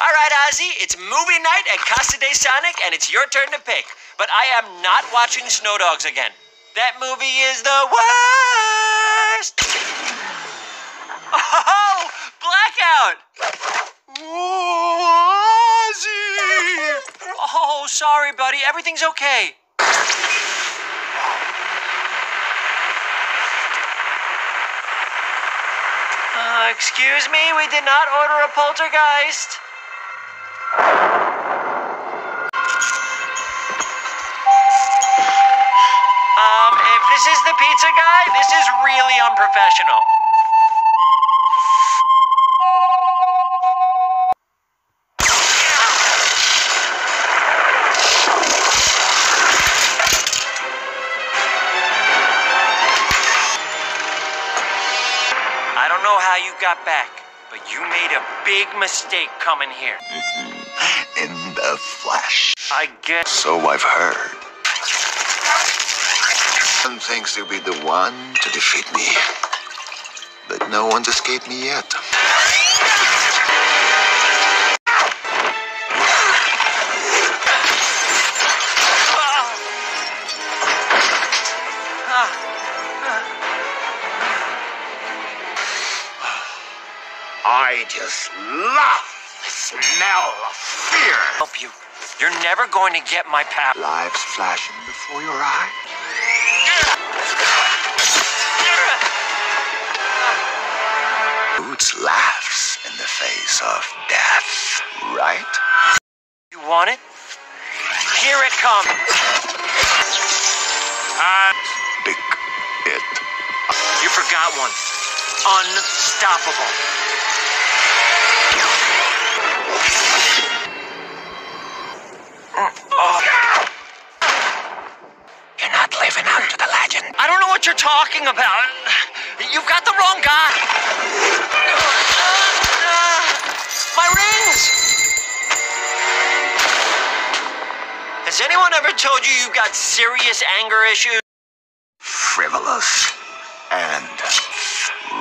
All right, Ozzy, it's movie night at Casa de Sonic, and it's your turn to pick. But I am not watching Snow Dogs again. That movie is the worst. Oh, blackout! Ozzy! Oh, sorry, buddy. Everything's okay. Excuse me, we did not order a poltergeist. Um, if this is the pizza guy, this is really unprofessional. I don't know how you got back, but you made a big mistake coming here. Mm-hmm. In the flesh. I guess. So I've heard. One thinks he'll be the one to defeat me. But no one's escaped me yet. I just love the smell of fear. Help you. You're never going to get my power. Lives flashing before your eyes. Boots laughs in the face of death, right? You want it? Here it comes. Uh, Big it. you forgot one. Unstoppable. What you're talking about. You've got the wrong guy. My rings! Has anyone ever told you you've got serious anger issues? Frivolous. And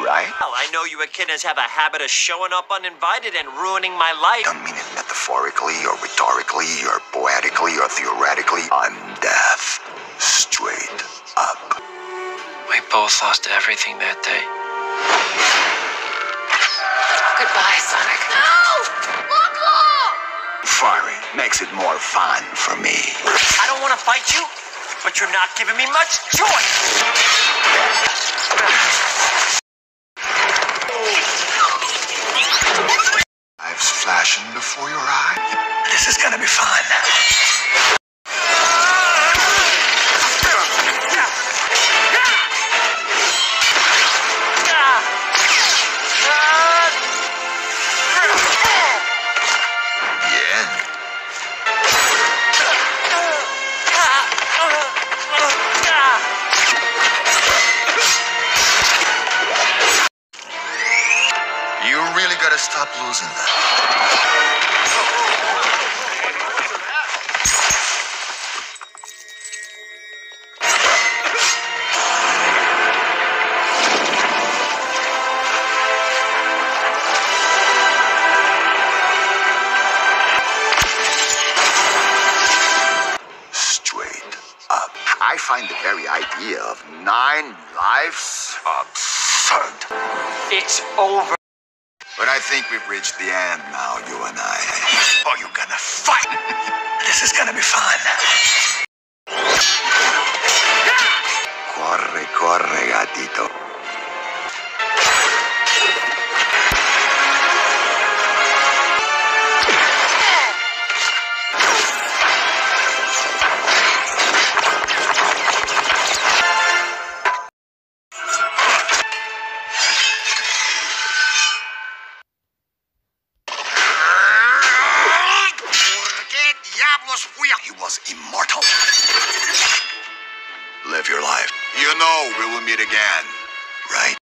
right? Well, I know you echidnas have a habit of showing up uninvited and ruining my life. I Don't mean it metaphorically or rhetorically or poetically or theoretically. I'm Death. Straight up. We both lost everything that day. Goodbye, Sonic. No! Look, look! Firing makes it more fun for me. I don't want to fight you, but you're not giving me much choice. Lives flashing before your eyes. This is gonna be fun. Stop losing that. Straight up. I find the very idea of nine lives absurd. It's over. But I think we've reached the end now, you and I. Oh, you're gonna fight! this is gonna be fun. Diablos fui a- He was immortal. Live your life. You know we will meet again, right?